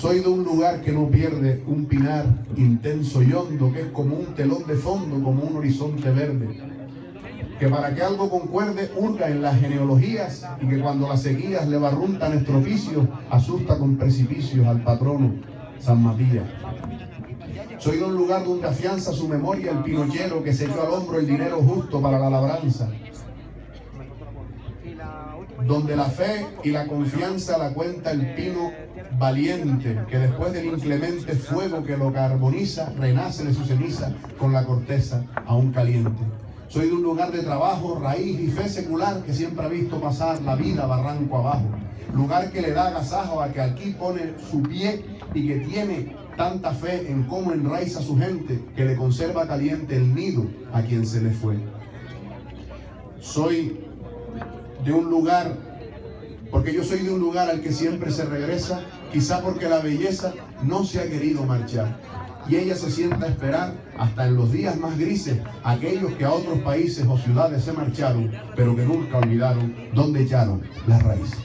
Soy de un lugar que no pierde un pinar intenso y hondo, que es como un telón de fondo, como un horizonte verde. Que para que algo concuerde, hurga en las genealogías y que cuando las sequías le barruntan estropicios, asusta con precipicios al patrono San Matías. Soy de un lugar donde afianza su memoria el pinochero que se echó al hombro el dinero justo para la labranza. Donde la fe y la confianza la cuenta el pino valiente, que después del inclemente fuego que lo carboniza, renace de su ceniza con la corteza aún caliente. Soy de un lugar de trabajo, raíz y fe secular que siempre ha visto pasar la vida barranco abajo. Lugar que le da agasajo a que aquí pone su pie y que tiene tanta fe en cómo enraiza su gente que le conserva caliente el nido a quien se le fue. Soy de un lugar, porque yo soy de un lugar al que siempre se regresa, quizá porque la belleza no se ha querido marchar. Y ella se sienta a esperar hasta en los días más grises aquellos que a otros países o ciudades se marcharon, pero que nunca olvidaron dónde echaron las raíces.